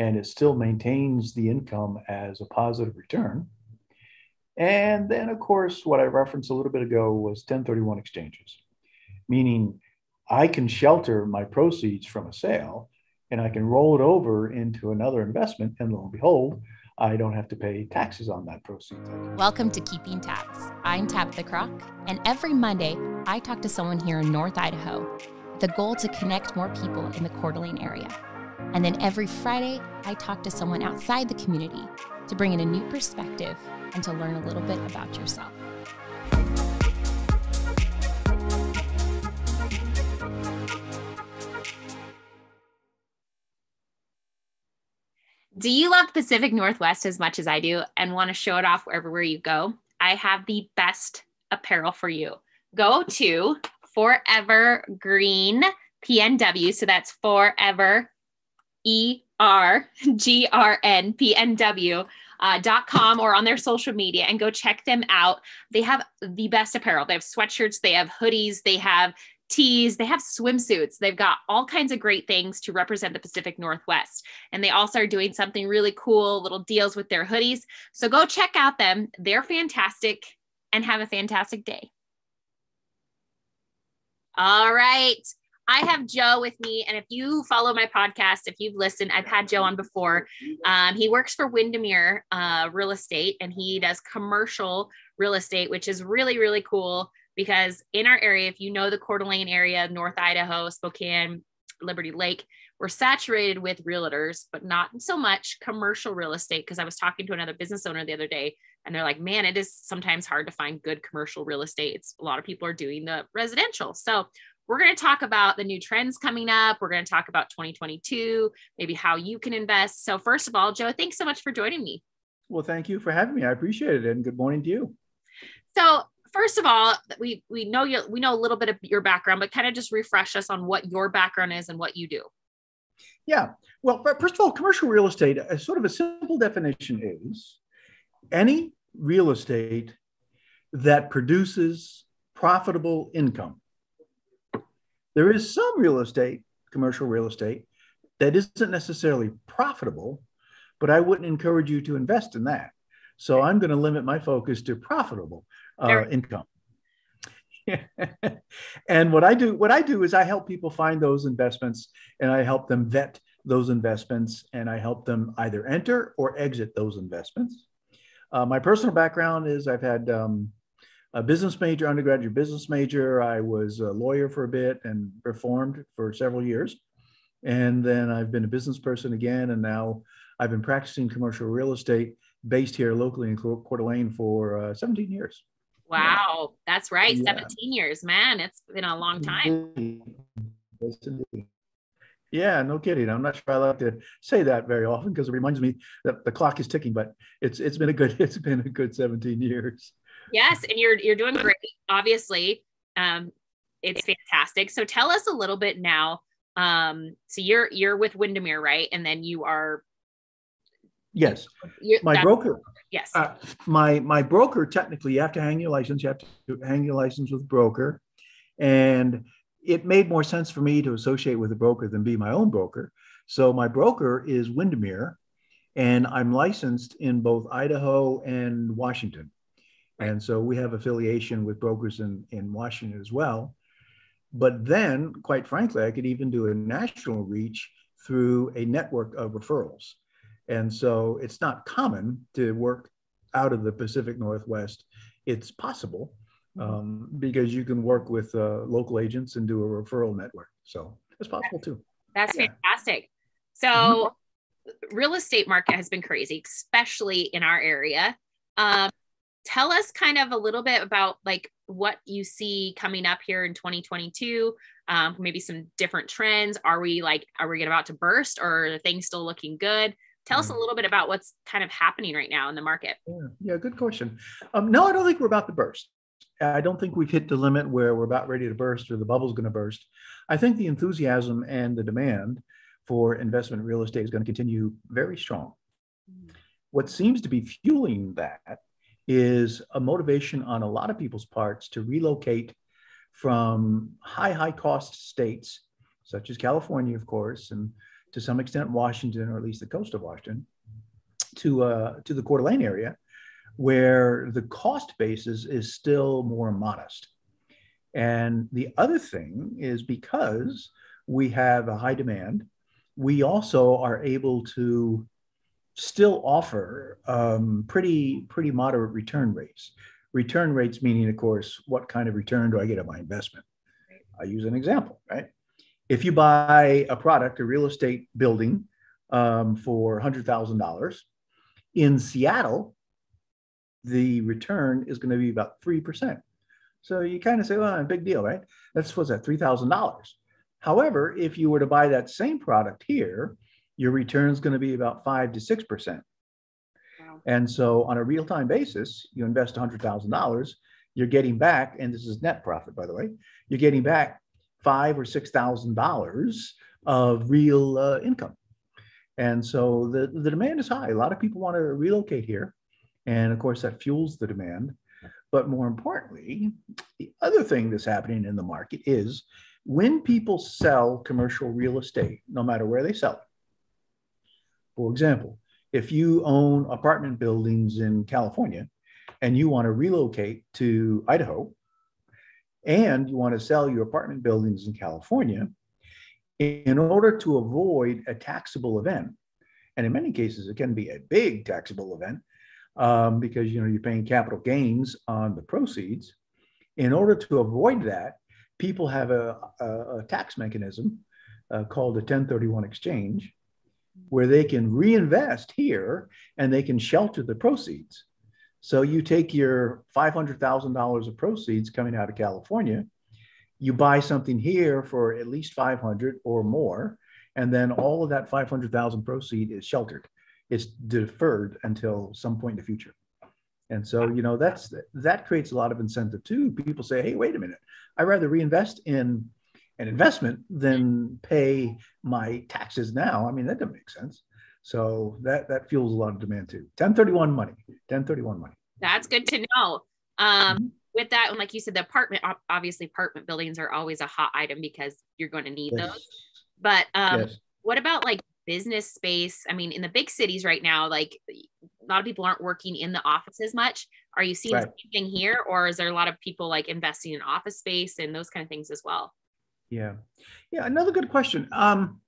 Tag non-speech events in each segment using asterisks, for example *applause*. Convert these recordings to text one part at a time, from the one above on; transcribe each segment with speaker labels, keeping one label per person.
Speaker 1: and it still maintains the income as a positive return. And then, of course, what I referenced a little bit ago was 1031 exchanges, meaning I can shelter my proceeds from a sale and I can roll it over into another investment. And lo and behold, I don't have to pay taxes on that proceeds.
Speaker 2: Welcome to Keeping Tabs. I'm Tabitha Kraack, and every Monday I talk to someone here in North Idaho. The goal to connect more people in the Coeur d'Alene area. And then every Friday, I talk to someone outside the community to bring in a new perspective and to learn a little bit about yourself. Do you love Pacific Northwest as much as I do and want to show it off wherever you go? I have the best apparel for you. Go to Forever Green PNW. So that's Forever E R G R N P N W. Uh, dot com or on their social media and go check them out. They have the best apparel. They have sweatshirts, they have hoodies, they have tees, they have swimsuits. They've got all kinds of great things to represent the Pacific Northwest. And they also are doing something really cool, little deals with their hoodies. So go check out them. They're fantastic and have a fantastic day. All right. I have Joe with me. And if you follow my podcast, if you've listened, I've had Joe on before. Um, he works for Windermere uh, Real Estate and he does commercial real estate, which is really, really cool because in our area, if you know the Coeur d'Alene area, North Idaho, Spokane, Liberty Lake, we're saturated with realtors, but not so much commercial real estate. Because I was talking to another business owner the other day, and they're like, man, it is sometimes hard to find good commercial real estate. It's, a lot of people are doing the residential. So we're going to talk about the new trends coming up. We're going to talk about 2022, maybe how you can invest. So, first of all, Joe, thanks so much for joining me.
Speaker 1: Well, thank you for having me. I appreciate it. And good morning to you.
Speaker 2: So, first of all, we we know you we know a little bit of your background, but kind of just refresh us on what your background is and what you do.
Speaker 1: Yeah. Well, first of all, commercial real estate, a sort of a simple definition is any real estate that produces profitable income. There is some real estate, commercial real estate, that isn't necessarily profitable, but I wouldn't encourage you to invest in that. So I'm going to limit my focus to profitable uh, income. *laughs* and what I do, what I do is I help people find those investments, and I help them vet those investments, and I help them either enter or exit those investments. Uh, my personal background is I've had um, a business major, undergraduate business major. I was a lawyer for a bit and performed for several years. And then I've been a business person again. And now I've been practicing commercial real estate based here locally in Coeur d'Alene for uh, 17 years.
Speaker 2: Wow, yeah. that's right. Yeah. 17 years, man. It's been a long time. *laughs*
Speaker 1: Yeah, no kidding. I'm not sure I like to say that very often because it reminds me that the clock is ticking, but it's it's been a good *laughs* it's been a good 17 years.
Speaker 2: Yes, and you're you're doing great. Obviously, um, it's fantastic. So tell us a little bit now. Um, so you're you're with Windermere, right? And then you are.
Speaker 1: Yes, my broker.
Speaker 2: Yes,
Speaker 1: uh, my my broker. Technically, you have to hang your license. You have to hang your license with broker, and it made more sense for me to associate with a broker than be my own broker. So my broker is Windermere, and I'm licensed in both Idaho and Washington. And so we have affiliation with brokers in, in Washington as well. But then, quite frankly, I could even do a national reach through a network of referrals. And so it's not common to work out of the Pacific Northwest. It's possible mm-hmm. um, because you can work with uh, local agents and do a referral network. So it's possible too.
Speaker 2: That's yeah. fantastic. So, mm-hmm. real estate market has been crazy, especially in our area. Um, tell us kind of a little bit about like what you see coming up here in 2022 um, maybe some different trends. Are we like are we about to burst or are things still looking good? Tell us a little bit about what's kind of happening right now in the market.
Speaker 1: Yeah, yeah good question. Um, no i don't think we're about to burst. I don't think we've hit the limit where we're about ready to burst or the bubble's going to burst. I think the enthusiasm and the demand for investment real estate is going to continue very strong. Mm-hmm. what seems to be fueling that is a motivation on a lot of people's parts to relocate from high, high cost states, such as California, of course, and to some extent Washington, or at least the coast of Washington, to uh, to the Coeur d'Alene area, where the cost basis is still more modest. And the other thing is because we have a high demand, we also are able to still offer um, pretty pretty moderate return rates. Return rates meaning, of course, what kind of return do I get on my investment? I use an example, right? If you buy a product, a real estate building um, for $100,000 in Seattle, the return is going to be about 3%. So you kind of say, well, a big deal, right? That's what's that, $3,000. However, if you were to buy that same product here, your return is going to be about 5 to 6%. Wow. And so on a real time basis, you invest $100,000, you're getting back, and this is net profit, by the way, you're getting back five or six thousand dollars of real uh, income. And so the, the demand is high. A lot of people want to relocate here. And of course, that fuels the demand. But more importantly, the other thing that's happening in the market is when people sell commercial real estate, no matter where they sell it. For example, if you own apartment buildings in California and you want to relocate to Idaho and you want to sell your apartment buildings in California, in order to avoid a taxable event, and in many cases it can be a big taxable event um, because you know you're paying capital gains on the proceeds. In order to avoid that, people have a, a, a tax mechanism uh, called a 1031 exchange, where they can reinvest here and they can shelter the proceeds. So you take your $500,000 of proceeds coming out of California, you buy something here for at least 500 or more, and then all of that 500,000 proceed is sheltered. It's deferred until some point in the future. And so, you know, that's that creates a lot of incentive too. People say, "Hey, wait a minute. I'd rather reinvest in an investment than pay my taxes now." I mean, that doesn't make sense. So that that fuels a lot of demand too. 1031 money, 1031 money.
Speaker 2: That's good to know. Um. With that, and like you said, the apartment obviously apartment buildings are always a hot item because you're going to need yes. those. But um, yes. what about like business space? I mean, in the big cities right now, like a lot of people aren't working in the office as much. Are you seeing right. anything here, or is there a lot of people like investing in office space and those kind of things as well?
Speaker 1: Yeah, yeah. Another good question. Um,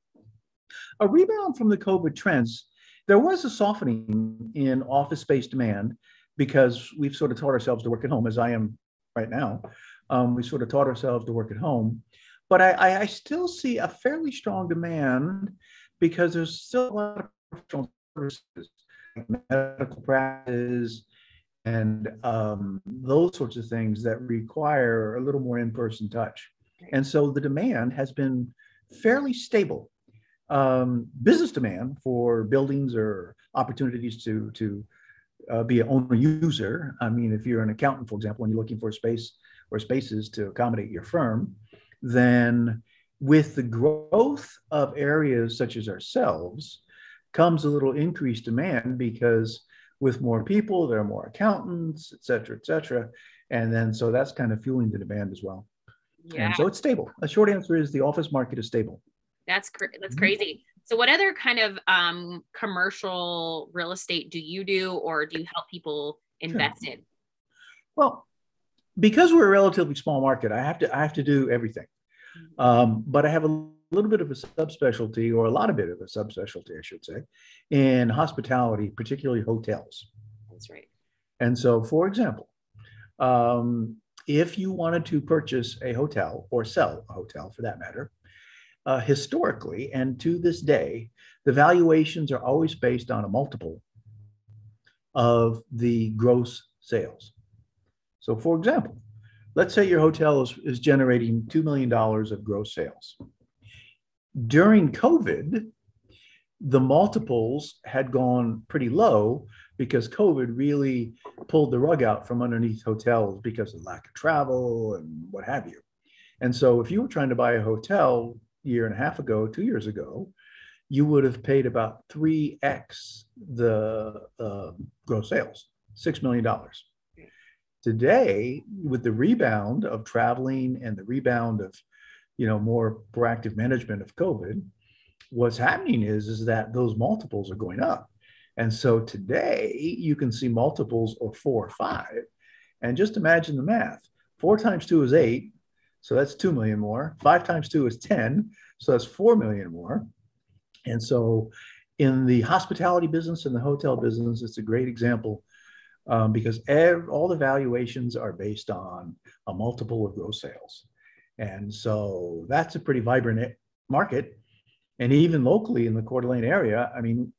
Speaker 1: a rebound from the COVID trends, there was a softening in office space demand because we've sort of taught ourselves to work at home, as I am right now. Um, we sort of taught ourselves to work at home. But I, I, still see a fairly strong demand because there's still a lot of professional services, medical practices, and um, those sorts of things that require a little more in-person touch. And so the demand has been fairly stable um, business demand for buildings or opportunities to to uh, be an owner user. I mean, if you're an accountant, for example, and you're looking for space or spaces to accommodate your firm, then with the growth of areas such as ourselves comes a little increased demand because with more people, there are more accountants, et cetera, et cetera. And then so that's kind of fueling the demand as well. Yeah. And so it's stable. A short answer is the office market is stable.
Speaker 2: That's cr- that's mm-hmm. crazy. So, what other kind of um, commercial real estate do you do, or do you help people invest sure. in?
Speaker 1: Well, because we're a relatively small market, I have to I have to do everything. Mm-hmm. Um, but I have a little bit of a subspecialty, or a lot of bit of a subspecialty, I should say, in hospitality, particularly hotels.
Speaker 2: That's right.
Speaker 1: And so, for example, um, if you wanted to purchase a hotel or sell a hotel, for that matter, uh, historically and to this day, the valuations are always based on a multiple of the gross sales. So, for example, let's say your hotel is, is generating $2 million of gross sales. During COVID, the multiples had gone pretty low because COVID really pulled the rug out from underneath hotels because of lack of travel and what have you. And so, if you were trying to buy a hotel year and a half ago, two years ago, you would have paid about 3x the uh, gross sales, $6 million. Today, with the rebound of traveling and the rebound of, you know, more proactive management of COVID, what's happening is, is that those multiples are going up. And so today you can see multiples of four or five. And just imagine the math. Four times two is eight. So that's 2 million more. Five times two is 10. So that's 4 million more. And so in the hospitality business and the hotel business, it's a great example um, because ev- all the valuations are based on a multiple of gross sales. And so that's a pretty vibrant market. And even locally in the Coeur d'Alene area, I mean,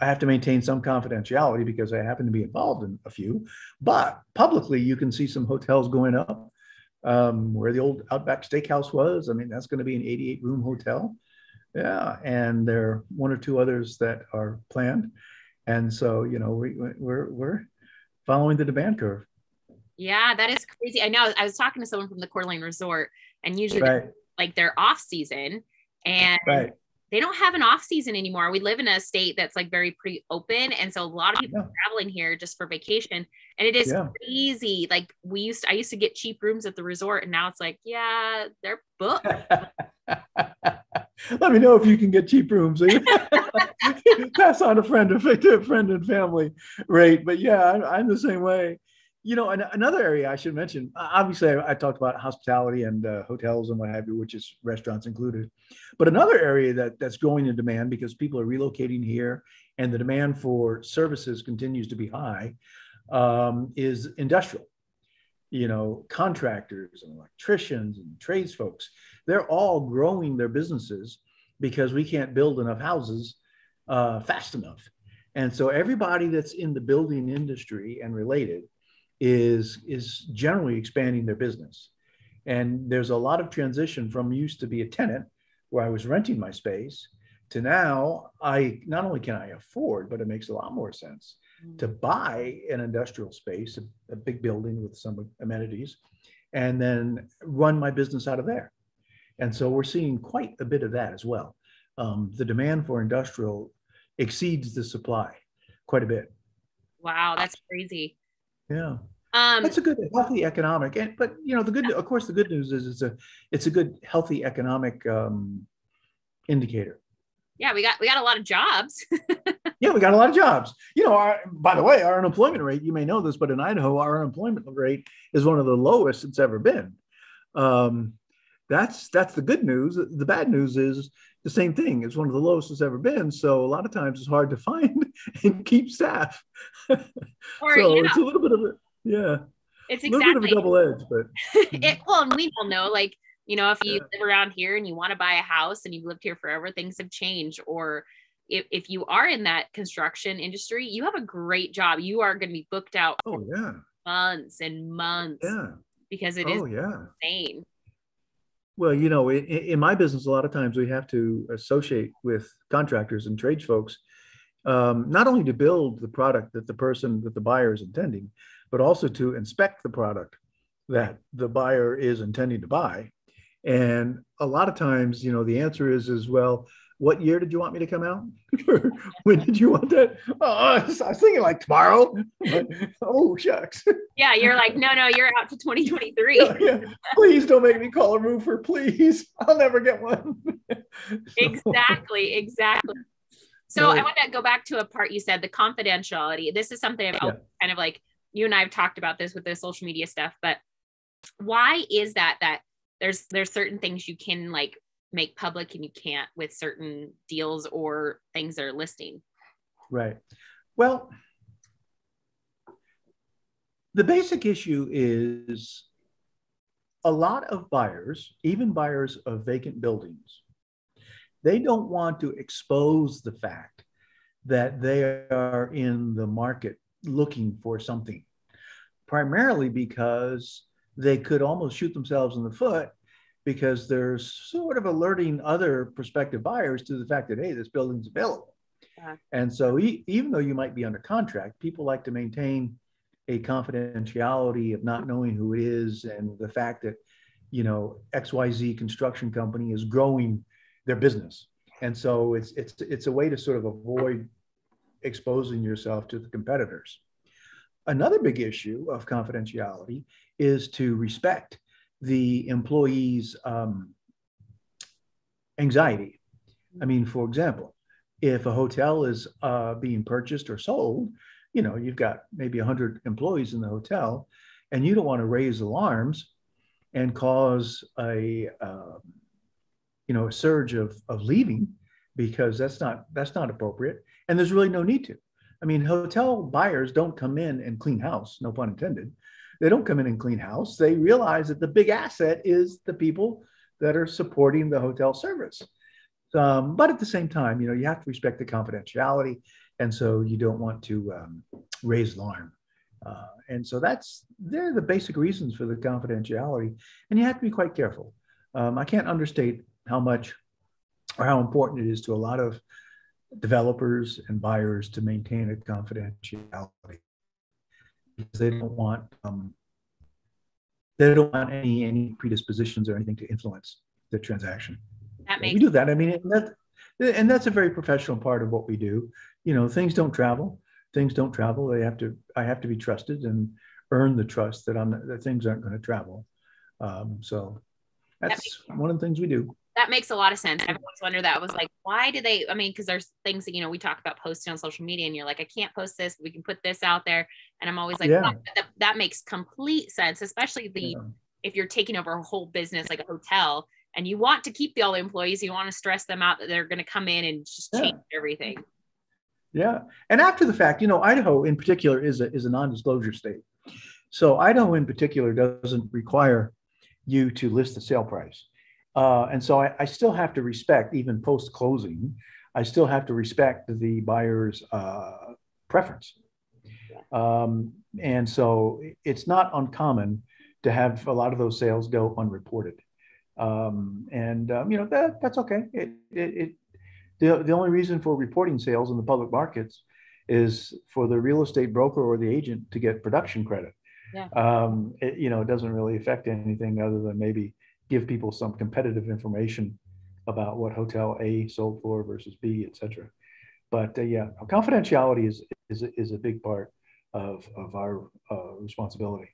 Speaker 1: I have to maintain some confidentiality because I happen to be involved in a few. But publicly, you can see some hotels going up um, where the old Outback Steakhouse was. I mean, that's going to be an 88 room hotel. Yeah, and there are one or two others that are planned, and so you know we, we're we're following the demand curve.
Speaker 2: Yeah, that is crazy. I know. I was talking to someone from the Coeur d'Alene Resort, and usually right. like their off season, and right. They don't have an off season anymore. We live in a state that's like very pretty open, and so a lot of people yeah. are traveling here just for vacation, and it is yeah. crazy. Like we used, to, I used to get cheap rooms at the resort, and now it's like, yeah, they're booked. *laughs*
Speaker 1: Let me know if you can get cheap rooms. *laughs* Pass on a friend, a friend and family rate. But yeah, I'm, I'm the same way. You know, and another area I should mention. Obviously, I, I talked about hospitality and uh, hotels and what have you, which is restaurants included. But another area that that's growing in demand because people are relocating here, and the demand for services continues to be high, um, is industrial you know, contractors and electricians and trades folks, they're all growing their businesses because we can't build enough houses uh, fast enough. And so everybody that's in the building industry and related is, is generally expanding their business. And there's a lot of transition from used to be a tenant where I was renting my space to now I not only can I afford, but it makes a lot more sense to buy an industrial space, a, a, big building with some amenities, and then run my business out of there. And so we're seeing quite a bit of that as well. Um, the demand for industrial exceeds the supply quite a bit.
Speaker 2: Wow, that's crazy.
Speaker 1: Yeah. Um, that's a good healthy economic and but you know the good of course the good news is it's a it's a good healthy economic um, indicator
Speaker 2: yeah, we got we got a lot of jobs. *laughs*
Speaker 1: yeah, we got a lot of jobs. You know, our, by the way, our unemployment rate, you may know this, but in Idaho, our unemployment rate is one of the lowest it's ever been. Um, that's that's the good news. The bad news is the same thing. It's one of the lowest it's ever been. So a lot of times it's hard to find *laughs* and keep staff. *laughs* Or, so it's a little bit of a yeah.
Speaker 2: It's exactly a little bit
Speaker 1: of a double edge, but *laughs*
Speaker 2: it, well, and we all know like you know, if you yeah. live around here and you want to buy a house and you've lived here forever, things have changed. Or if, if you are in that construction industry, you have a great job. You are going to be booked out
Speaker 1: oh, yeah.
Speaker 2: months and months
Speaker 1: yeah.
Speaker 2: because it oh, is yeah. insane.
Speaker 1: Well, you know, in, in, my business, a lot of times we have to associate with contractors and trades folks, um, not only to build the product that the person, that the buyer is intending, but also to inspect the product that the buyer is intending to buy. And a lot of times, you know, the answer is as well, what year did you want me to come out? *laughs* when did you want that? Oh, I was thinking like tomorrow. oh, shucks.
Speaker 2: Yeah, you're like, no, no, you're out to 2023.
Speaker 1: yeah, *laughs* yeah. Please don't make me call a roofer, please. I'll never get one. *laughs*
Speaker 2: Exactly, exactly. So I want to go back to a part you said, the confidentiality. This is something I've yeah. kind of like you and I have talked about this with the social media stuff, but why is that that there's there's certain things you can like make public and you can't with certain deals or things that are listing.
Speaker 1: Right. Well the basic issue is a lot of buyers even buyers of vacant buildings they don't want to expose the fact that they are in the market looking for something primarily because they could almost shoot themselves in the foot because they're sort of alerting other prospective buyers to the fact that hey this building's available. Uh-huh. and so e- even though you might be under contract people like to maintain a confidentiality of not knowing who it is and the fact that you know xyz construction company is growing their business. And so it's it's it's a way to sort of avoid exposing yourself to the competitors. Another big issue of confidentiality is to respect the employee's um, anxiety. I mean, for example, if a hotel is uh, being purchased or sold, you know, you've got maybe 100 employees in the hotel, and you don't want to raise alarms and cause a, uh, you know, a surge of, of leaving because that's not that's not appropriate, and there's really no need to. I mean, hotel buyers don't come in and clean house, no pun intended. They don't come in and clean house. They realize that the big asset is the people that are supporting the hotel service. Um, but at the same time, you know, you have to respect the confidentiality, and so you don't want to um, raise alarm. Uh, and so that's they're the basic reasons for the confidentiality, and you have to be quite careful. Um, I can't understate how much or how important it is to a lot of developers and buyers to maintain a confidentiality because they don't want um, they don't want any any predispositions or anything to influence the transaction.
Speaker 2: That makes
Speaker 1: we do that. I mean, and that and that's a very professional part of what we do. You know, things don't travel. Things don't travel. They have to. I have to be trusted and earn the trust that I'm that things aren't going to travel. Um, so that's that one of the things we do
Speaker 2: that makes a lot of sense. I've always wondered that. I was like, why do they? I mean, because there's things that you know we talk about posting on social media, and you're like, I can't post this. We can put this out there, and I'm always like, yeah. that, that, makes complete sense, especially the yeah. if you're taking over a whole business like a hotel, and you want to keep the all the employees, you want to stress them out that they're going to come in and just yeah. change everything.
Speaker 1: Yeah, and after the fact, you know, Idaho in particular is a is a non-disclosure state, so Idaho in particular doesn't require you to list the sale price. Uh, and so I, I, still have to respect, even post closing, I still have to respect the buyer's uh, preference. Um, and so it's not uncommon to have a lot of those sales go unreported. Um, and um, you know that that's okay. It, it, it, the, the only reason for reporting sales in the public markets is for the real estate broker or the agent to get production credit. Yeah. Um, it, you know, it doesn't really affect anything other than maybe give people some competitive information about what hotel A sold for versus B, et cetera. But uh, yeah, confidentiality is, is, is a big part of, of our uh, responsibility.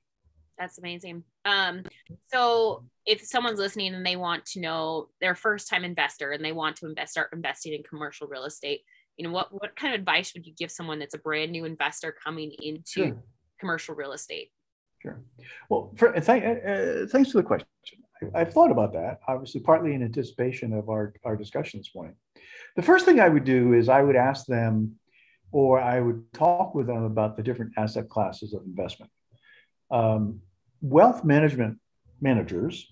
Speaker 2: That's amazing. Um, so if someone's listening and they want to know their first time investor and they want to invest, start investing in commercial real estate, you know, what, what kind of advice would you give someone that's a brand new investor coming into sure. commercial real estate?
Speaker 1: Sure. Well, for, th- uh, thanks for the question. I've thought about that, obviously, partly in anticipation of our, our discussion this morning. The first thing I would do is I would ask them, or I would talk with them about the different asset classes of investment. Um, wealth management managers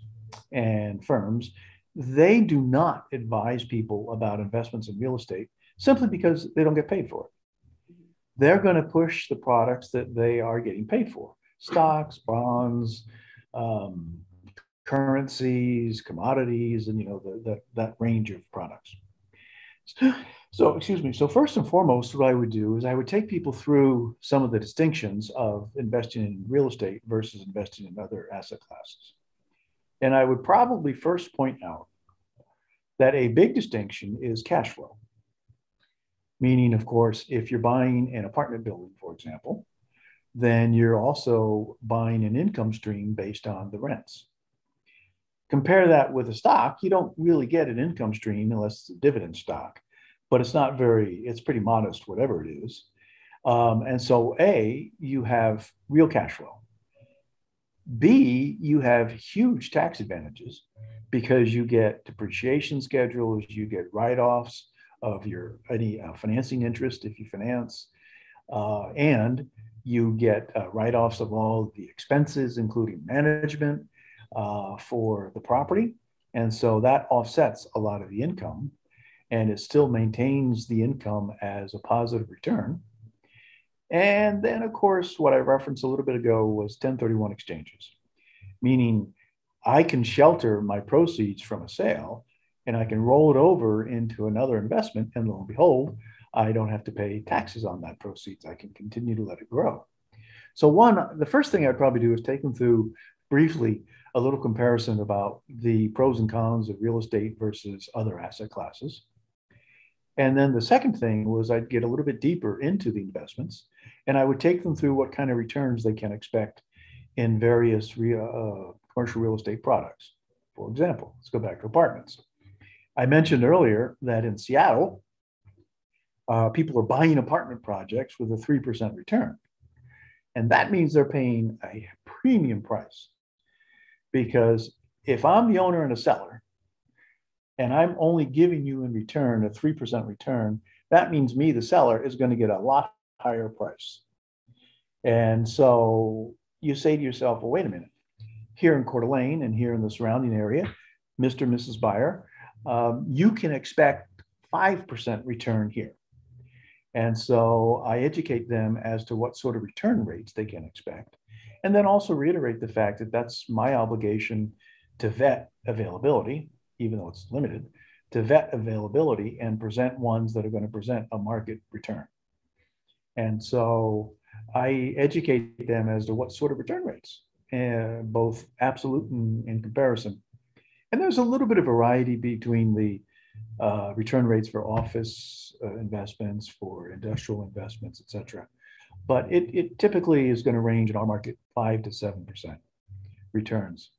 Speaker 1: and firms, they do not advise people about investments in real estate simply because they don't get paid for it. They're going to push the products that they are getting paid for stocks, bonds, um, currencies, commodities, and you know the, the, that range of products. So, excuse me. So first and foremost, what I would do is I would take people through some of the distinctions of investing in real estate versus investing in other asset classes. And I would probably first point out that a big distinction is cash flow. Meaning, of course, if you're buying an apartment building, for example, then you're also buying an income stream based on the rents. Compare that with a stock, you don't really get an income stream unless it's a dividend stock, but it's not very, it's pretty modest, whatever it is. Um, and so, A, you have real cash flow. B, you have huge tax advantages because you get depreciation schedules, you get write offs of your any uh, financing interest if you finance, uh, and you get uh, write offs of all the expenses, including management uh, for the property. And so that offsets a lot of the income and it still maintains the income as a positive return. And then, of course, what I referenced a little bit ago was 1031 exchanges, meaning I can shelter my proceeds from a sale and I can roll it over into another investment. And lo and behold, I don't have to pay taxes on that proceeds. I can continue to let it grow. So, one, the first thing I'd probably do is take them through briefly a little comparison about the pros and cons of real estate versus other asset classes. And then the second thing was I'd get a little bit deeper into the investments and I would take them through what kind of returns they can expect in various uh, commercial real estate products. For example, let's go back to apartments. I mentioned earlier that in Seattle, uh, people are buying apartment projects with a 3% return. And that means they're paying a premium price. Because if I'm the owner and a seller, and I'm only giving you in return a 3% return, that means me, the seller, is going to get a lot higher price. And so you say to yourself, well, wait a minute. Here in Coeur d'Alene and here in the surrounding area, Mr. and Mrs. Buyer, um, you can expect 5% return here. And so I educate them as to what sort of return rates they can expect. And then also reiterate the fact that that's my obligation to vet availability, even though it's limited, to vet availability and present ones that are going to present a market return. And so I educate them as to what sort of return rates, uh, both absolute and in comparison. And there's a little bit of variety between the uh, return rates for office uh, investments, for industrial investments, et cetera. But it, it typically is going to range in our market five to seven percent returns.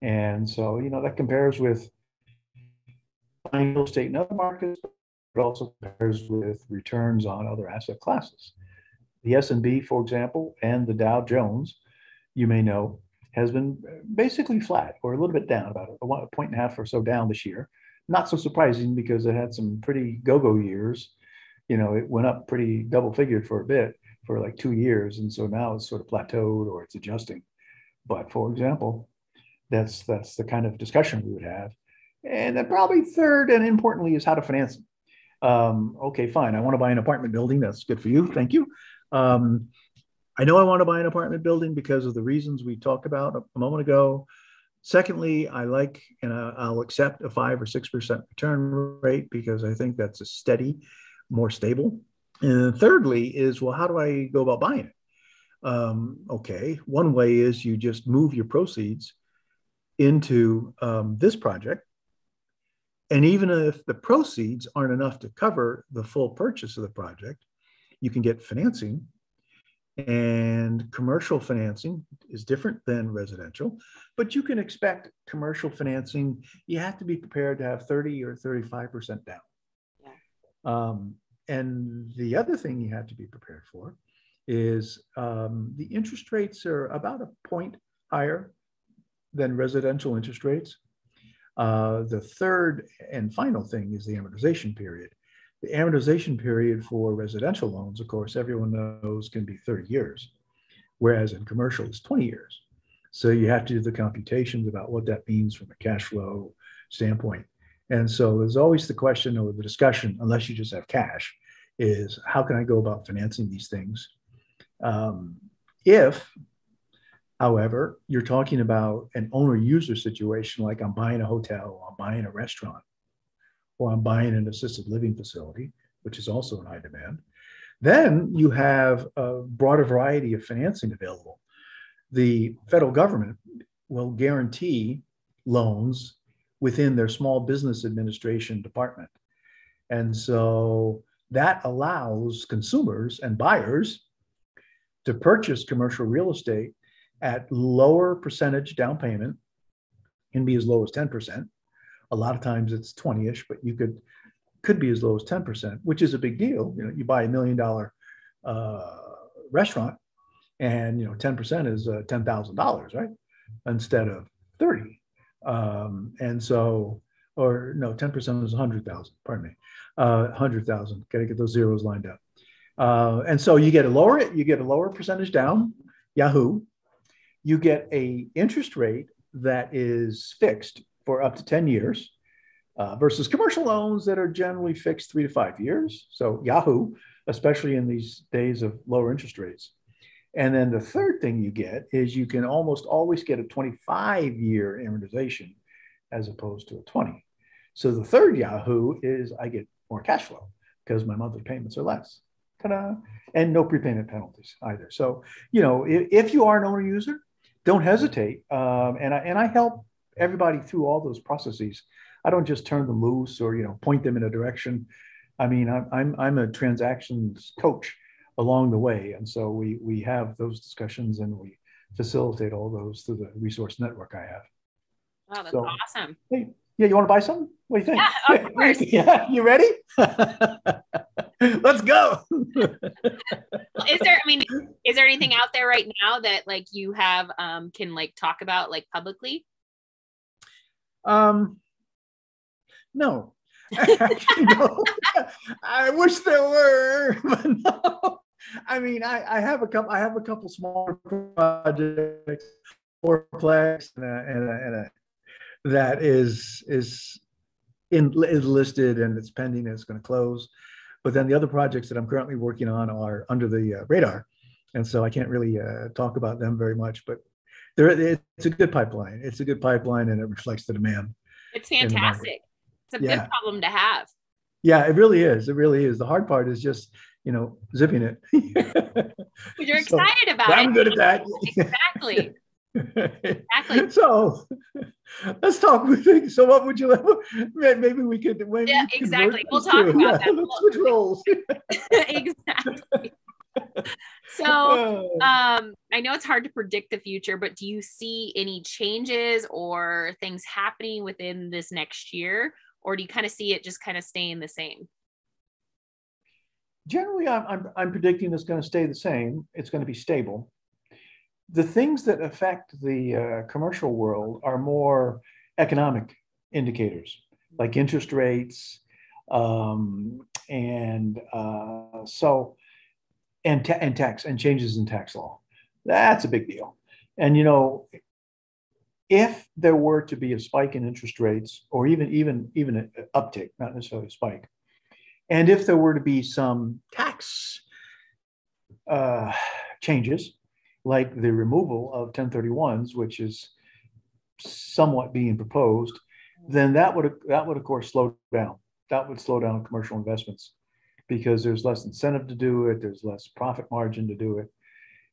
Speaker 1: And so, you know, that compares with real estate in other markets, but also compares with returns on other asset classes. The S&P, for example, and the Dow Jones, you may know, has been basically flat or a little bit down, about a, a point and a half or so down this year. Not so surprising because it had some pretty go-go years. You know, it went up pretty double figured for a bit for like two years, and so now it's sort of plateaued or it's adjusting. But for example, that's that's the kind of discussion we would have. And then probably third and importantly is how to finance. Um, okay, fine. I want to buy an apartment building. That's good for you. Thank you. Um, I know I want to buy an apartment building because of the reasons we talked about a, a moment ago. Secondly, I like and I'll accept a five or six percent return rate because I think that's a steady, more stable. And thirdly is well, how do I go about buying it? Um, okay, one way is you just move your proceeds into um, this project, and even if the proceeds aren't enough to cover the full purchase of the project, you can get financing and commercial financing is different than residential, but you can expect commercial financing. You have to be prepared to have 30 or 35% down. Yeah. Um, and the other thing you have to be prepared for is um, the interest rates are about a point higher than residential interest rates. Uh, the third and final thing is the amortization period. The amortization period for residential loans, of course, everyone knows can be 30 years, whereas in commercial it's 20 years. So you have to do the computations about what that means from a cash flow standpoint. And so there's always the question or the discussion, unless you just have cash, is how can I go about financing these things? Um, if, however, you're talking about an owner user situation, like I'm buying a hotel, or I'm buying a restaurant, or I'm buying an assisted living facility, which is also in high demand. Then you have a broader variety of financing available. The federal government will guarantee loans within their small business administration department. And so that allows consumers and buyers to purchase commercial real estate at lower percentage down payment, can be as low as 10%, a lot of times it's 20ish, but you could could be as low as 10%, which is a big deal. You know, you buy a million dollar uh, restaurant and you know 10% is uh, $10,000, right? Instead of 30. Um, and so or no, 10% is 100,000, pardon me. Uh, 100,000. Got to get those zeros lined up. Uh, and so you get a lower you get a lower percentage down, Yahoo. You get a interest rate that is fixed for up to 10 years uh, versus commercial loans that are generally fixed three to five years. So Yahoo, especially in these days of lower interest rates. And then the third thing you get is you can almost always get a 25 year amortization as opposed to a 20. So the third Yahoo is I get more cash flow because my monthly payments are less. Ta-da. And no prepayment penalties either. So, you know, if, if you are an owner user, don't hesitate. Um, and, I, and I help everybody through all those processes. I don't just turn them loose or you know point them in a direction. I mean, I'm I'm, I'm a transactions coach along the way, and so we we have those discussions and we facilitate all those through the resource network I have.
Speaker 2: Wow, that's so, awesome.
Speaker 1: Hey, Yeah, you want to buy some? What do you think?
Speaker 2: Yeah, of *laughs* course.
Speaker 1: yeah, you ready? *laughs* Let's go.
Speaker 2: is there i mean is there anything out there right now that like you have um can like talk about like publicly
Speaker 1: Um, no. *laughs* No. I wish there were, *laughs* but no. I mean, I, I have a couple. I have a couple smaller projects, fourplex, and a, and a, and a that is is in is listed and it's pending. And it's going to close, but then the other projects that I'm currently working on are under the uh, radar, and so I can't really uh, talk about them very much. But there, it's a good pipeline. It's a good pipeline, and it reflects the demand.
Speaker 2: it's fantastic it's a
Speaker 1: Yeah.
Speaker 2: good problem to have
Speaker 1: Yeah, it really is. It really is. The hard part is just, you know, zipping it. *laughs*
Speaker 2: You're *laughs*
Speaker 1: So,
Speaker 2: excited about it I'm
Speaker 1: good at that. *laughs*
Speaker 2: exactly exactly
Speaker 1: so let's talk. So what would you like? Maybe we could.
Speaker 2: Yeah,
Speaker 1: we
Speaker 2: exactly. We'll talk
Speaker 1: through.
Speaker 2: about that.
Speaker 1: Let's switch roles.
Speaker 2: exactly so
Speaker 1: Oh.
Speaker 2: um i know it's hard to predict the future but do you see any changes or things happening within this next year or do you kind of see it just kind of staying the same
Speaker 1: Generally, I'm, I'm, I'm predicting it's going to stay the same. It's going to be stable. The things that affect the uh, commercial world are more economic indicators, like interest rates, um, and uh, so, and, ta- and tax and changes in tax law. That's a big deal. And you know, if there were to be a spike in interest rates, or even even even an uptick, not necessarily a spike, and if there were to be some tax uh, changes, like the removal of 1031s, which is somewhat being proposed, then that would that would of course slow down. That would slow down commercial investments because there's less incentive to do it, there's less profit margin to do it.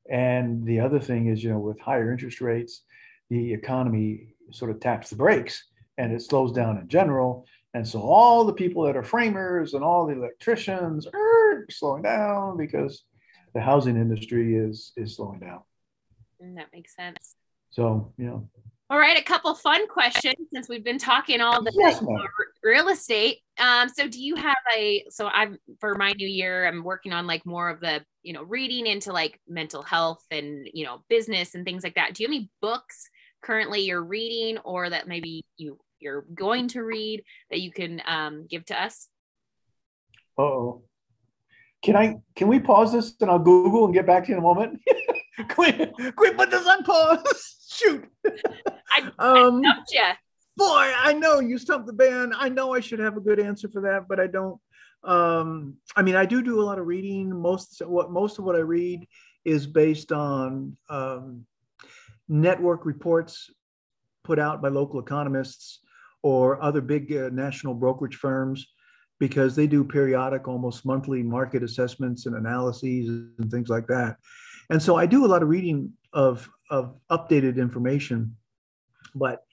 Speaker 1: And the other thing is, you know, with higher interest rates, the economy sort of taps the brakes and it slows down in general. And so all the people that are framers and all the electricians are slowing down because the housing industry is is slowing down.
Speaker 2: Mm, that makes sense.
Speaker 1: So, you know,
Speaker 2: all right a couple fun questions since we've been talking all the
Speaker 1: yes,
Speaker 2: real estate. Um so do you have a so i'm for my new year i'm working on like more of the you know reading into like mental health and you know business and things like that. Do you have any books currently you're reading or that maybe you you're going to read that you can um, give to us
Speaker 1: Uh-oh. Can I can we pause this and I'll Google and get back to you in a moment? *laughs* can we put this on pause? *laughs* Shoot.
Speaker 2: I- *laughs*
Speaker 1: um
Speaker 2: Stumped ya.
Speaker 1: boy, I know you stumped the band. I know I should have a good answer for that, but I don't. Um, I mean, I do do a lot of reading. Most what most of what I read is based on um, network reports put out by local economists or other big uh, national brokerage firms because they do periodic, almost monthly market assessments and analyses and things like that. And so I do a lot of reading of of updated information, but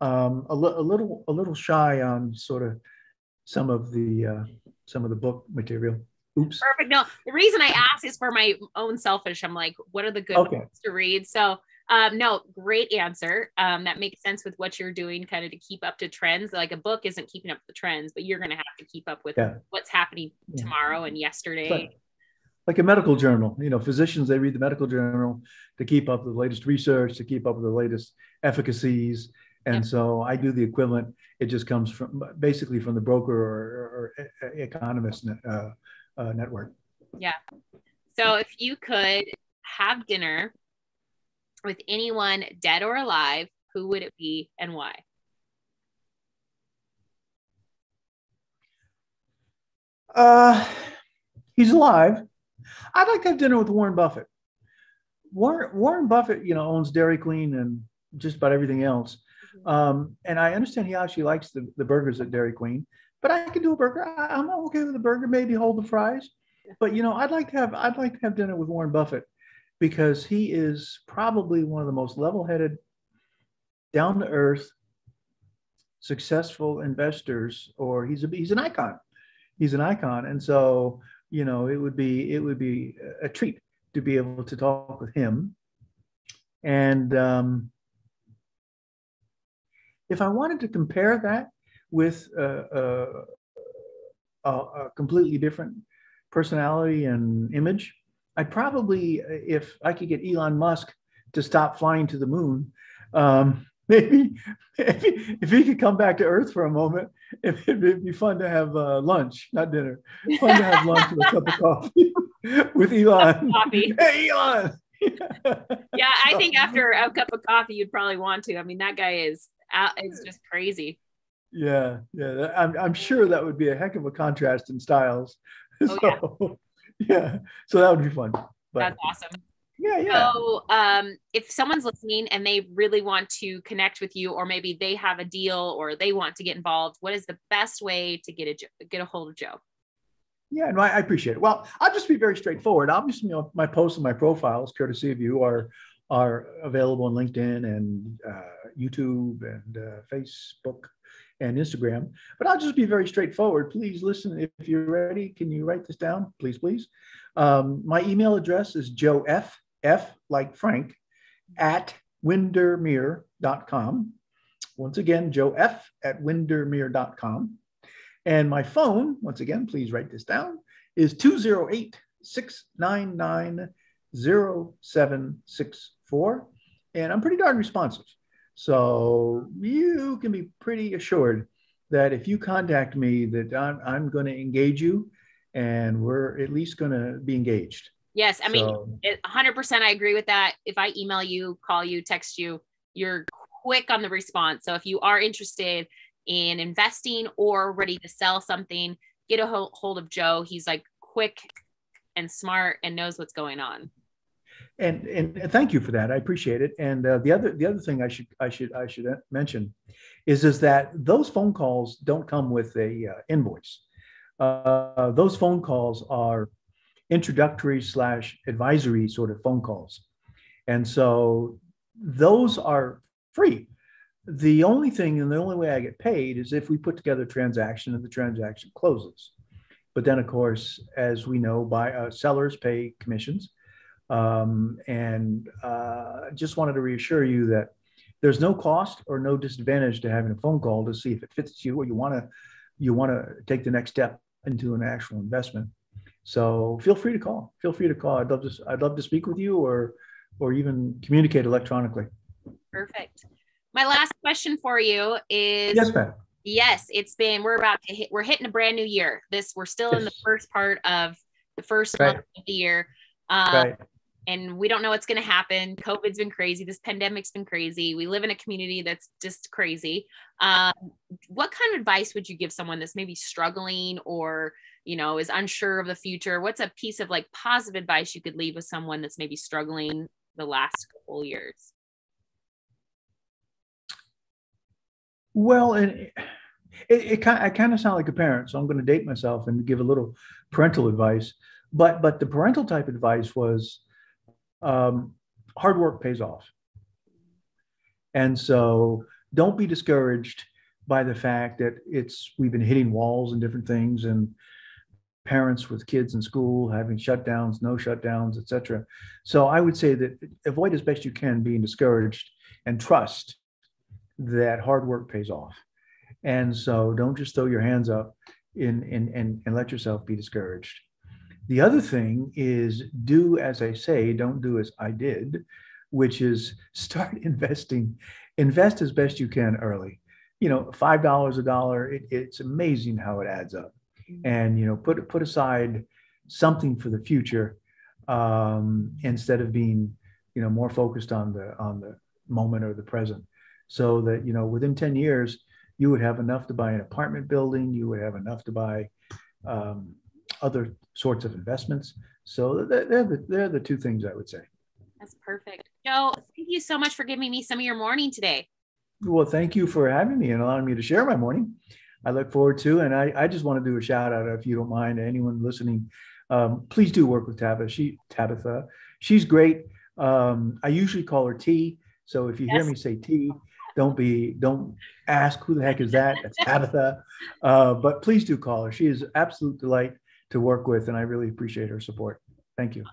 Speaker 1: um, a, li- a little a little shy on sort of some of the uh, some of the book material. Oops.
Speaker 2: Perfect. No, the reason I ask is for my own selfish. I'm like, what are the good
Speaker 1: Okay.
Speaker 2: books to read? So, um, no, great answer. Um, that makes sense with what you're doing, kind of to keep up to trends. Like a book isn't keeping up with the trends, but you're going to have to keep up with
Speaker 1: Yeah.
Speaker 2: what's happening
Speaker 1: Yeah.
Speaker 2: tomorrow and yesterday.
Speaker 1: But- Like a medical journal, you know, physicians they read the medical journal to keep up with the latest research, to keep up with the latest efficacies, and
Speaker 2: Yep.
Speaker 1: so I do the equivalent. It just comes from basically from the broker or, or, or economist uh, uh, network. Yeah.
Speaker 2: So, if you could have dinner with anyone dead or alive, who would it be and why?
Speaker 1: Uh, he's alive. I'd like to have dinner with Warren Buffett. Warren, Warren Buffett, you know, owns Dairy Queen and just about everything else. Um, and I understand he actually likes the, the burgers at Dairy Queen, but I could do a burger. I, I'm okay with a burger, maybe hold the fries. But you know, I'd like to have I'd like to have dinner with Warren Buffett because he is probably one of the most level-headed, down-to-earth, successful investors, or he's a he's an icon. He's an icon. And so, you know, it would be it would be a treat to be able to talk with him. And um, if I wanted to compare that with a, a, a completely different personality and image. I'd probably, if I could get Elon Musk to stop flying to the moon, um, *laughs* maybe, maybe if he could come back to Earth for a moment, *laughs* it'd be fun to have uh, lunch, not dinner. Fun to have lunch with a cup of coffee *laughs* with Elon.
Speaker 2: Coffee.
Speaker 1: Hey, Elon.
Speaker 2: yeah, I think after a cup of coffee, you'd probably want to. I mean, that guy is out, is just crazy.
Speaker 1: Yeah, yeah. I'm, I'm sure that would be a heck of a contrast in styles. Oh, so, *laughs* yeah. So that would be fun. But,
Speaker 2: That's awesome.
Speaker 1: Yeah, yeah.
Speaker 2: So, um, if someone's listening and they really want to connect with you, or maybe they have a deal or they want to get involved, what is the best way to get a get a hold of Joe?
Speaker 1: Yeah, no, I appreciate it. Well, I'll just be very straightforward. Obviously, you know, my posts and my profiles, courtesy of you, are are available on LinkedIn and uh, YouTube and uh, Facebook and Instagram. But I'll just be very straightforward. Please listen. If you're ready, can you write this down, please, please? Um, my email address is joe f f like Frank at windermere.com. Once again, joe f at windermere.com. And my phone, once again, please write this down, is 208 699 0764. And I'm pretty darn responsive. So you can be pretty assured that if you contact me, that I'm, I'm going to engage you and we're at least going to be engaged.
Speaker 2: Yes. I mean, 100% I agree with that. If I email you, call you, text you, you're quick on the response. So if you are interested in investing or ready to sell something, get a hold of Joe. He's like quick and smart and knows what's going on.
Speaker 1: And, and thank you for that. I appreciate it. And uh, the other the other thing I should I should I should mention is is that those phone calls don't come with a uh, invoice. Uh, those phone calls are introductory slash advisory sort of phone calls, and so those are free. The only thing and the only way I get paid is if we put together a transaction and the transaction closes. But then, of course, as we know, by uh, sellers pay commissions um, and uh, just wanted to reassure you that there's no cost or no disadvantage to having a phone call to see if it fits you or you want to you want to take the next step into an actual investment. So feel free to call. Feel free to call. I'd love to I'd love to speak with you or or even communicate electronically.
Speaker 2: Perfect. My last question for you is
Speaker 1: Yes, ma'am.
Speaker 2: Yes, it's been we're about to hit we're hitting a brand new year. This we're still yes. in the first part of the first right. month of the year. Um, right and we don't know what's going to happen. COVID's been crazy. This pandemic's been crazy. We live in a community that's just crazy. Um, what kind of advice would you give someone that's maybe struggling or, you know, is unsure of the future? What's a piece of like positive advice you could leave with someone that's maybe struggling the last couple years?
Speaker 1: Well, and it, it, it, I kind of sound like a parent, so I'm going to date myself and give a little parental advice. But but the parental type advice was um, hard work pays off. And so don't be discouraged by the fact that it's we've been hitting walls and different things and parents with kids in school having shutdowns, no shutdowns, etc. So I would say that avoid as best you can being discouraged and trust that hard work pays off. And so don't just throw your hands up in, in, and let yourself be discouraged. The other thing is do as I say, don't do as I did, which is *laughs* start investing. Invest as best you can early. You know, five dollars a dollar. It, it's amazing how it adds up. Mm-hmm. And you know, put put aside something for the future um, instead of being, you know, more focused on the on the moment or the present. So that you know, within ten years, you would have enough to buy an apartment building. You would have enough to buy um, other sorts of investments. So they're, the, they're the two things I would say.
Speaker 2: That's perfect. Joe, thank you so much for giving me some of your morning today.
Speaker 1: Well, thank you for having me and allowing me to share my morning. I look forward to, and I, I just want to do a shout out, if you don't mind, anyone listening. Um, please do work with Tabitha. She Tabitha, she's great. Um, I usually call her T. So if you yes. hear me say T, don't be don't ask who the heck is that. That's Tabitha. Uh, but please do call her. She is absolute delight to work with, and I really appreciate her support. Thank you.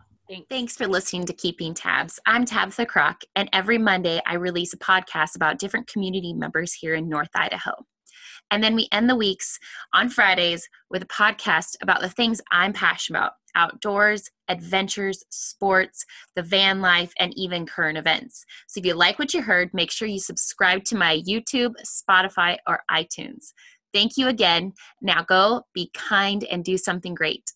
Speaker 2: Thanks for listening to Keeping Tabs. I'm Tabitha Kraack, and every Monday I release a podcast about different community members here in North Idaho.
Speaker 3: And then we end the weeks on Fridays with a podcast about the things I'm passionate about outdoors, adventures, sports, the van life, and even current events. So if you like what you heard, make sure you subscribe to my YouTube, Spotify, or iTunes. Thank you again. Now go be kind and do something great.